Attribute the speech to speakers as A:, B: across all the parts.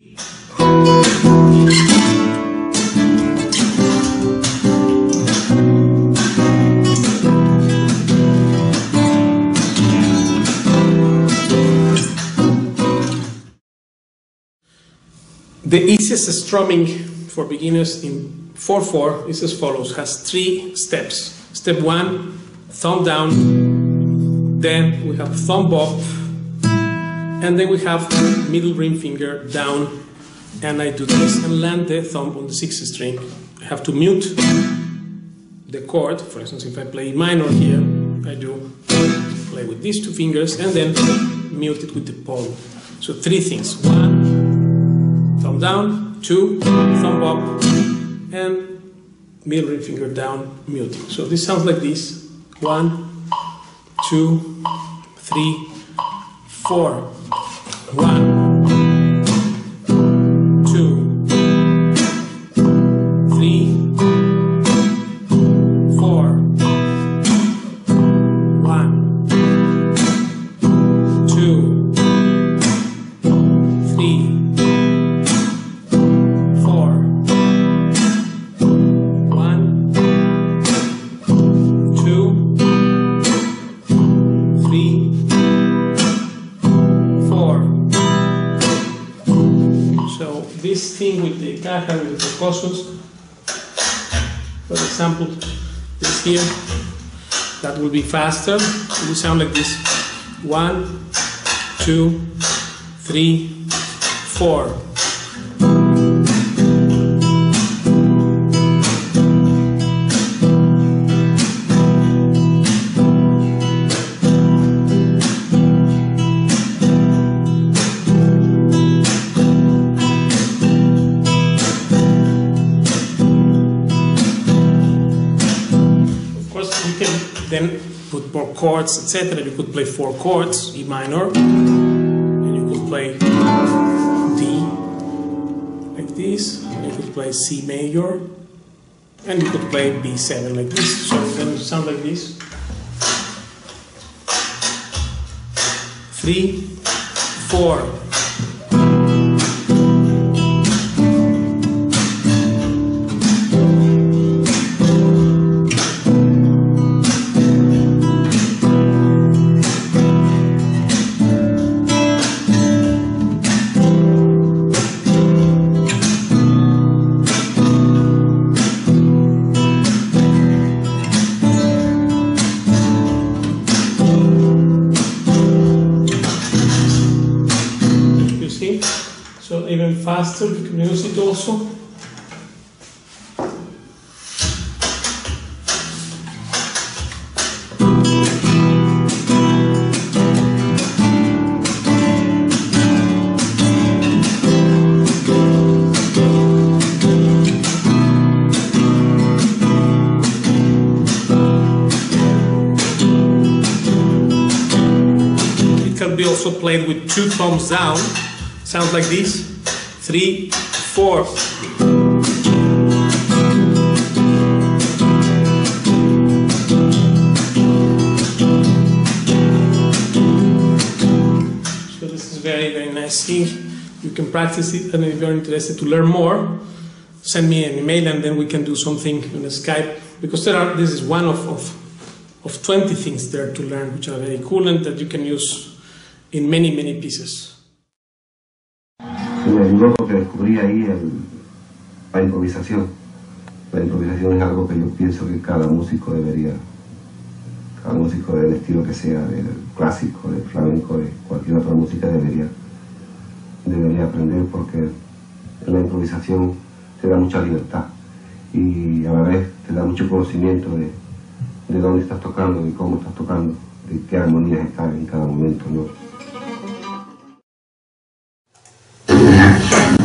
A: The easiest strumming for beginners in 4-4 is as follows, has three steps. Step one, thumb down, then we have thumb up, and then we have middle ring finger down, and I do this and land the thumb on the sixth string. I have to mute the chord, for instance, if I play minor here, I do play with these two fingers and then mute it with the palm. So three things. One, thumb down, two, thumb up, and middle ring finger down, muting. So this sounds like this. One, two, three, four. One, this thing with the caja with the percussions, for example, this here, that will be faster. It will sound like this. One, two, three, four. Can then put more chords, etc. You could play four chords, E minor, and you could play D like this, and you could play C major, and you could play B7 like this. So it sound like this. Three, four. You can use it also. It can be also played with two thumbs down. Sounds like this. Three, four. So this is very, very nice thing. You can practice it, and if you're interested to learn more, send me an email, and then we can do something on Skype. Because there are, this is one of, of, of 20 things there to learn, which are very cool and that you can use in many, many pieces.
B: Me ayudó porque descubrí ahí el- la improvisación. La improvisación es algo que yo pienso que cada músico debería, cada músico del estilo que sea, del clásico, del flamenco, de cualquier otra música debería, debería aprender porque la improvisación te da mucha libertad y a la vez te da mucho conocimiento de, de dónde estás tocando, de cómo estás tocando, de qué armonías están en cada momento.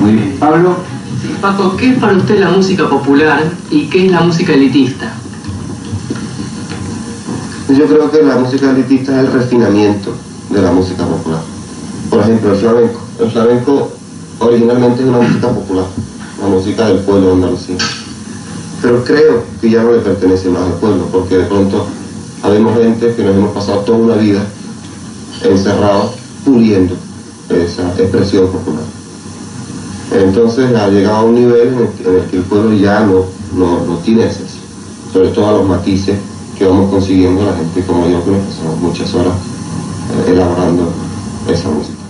C: Muy bien. Pablo,
D: Sí, Paco, ¿qué es para usted la música popular y qué es la música elitista?
B: Yo creo que la música elitista es el refinamiento de la música popular. Por ejemplo, el flamenco. El flamenco originalmente es una música popular, la música del pueblo de Andalucía. Pero creo que ya no le pertenece más al pueblo, porque de pronto habemos gente que nos hemos pasado toda una vida encerrados, puliendo esa expresión popular. Entonces ha llegado a un nivel en el, que el pueblo ya no, no, tiene acceso, sobre todo a los matices que vamos consiguiendo la gente como yo, que nos pasamos muchas horas eh, elaborando esa música.